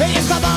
Hey, it's estaba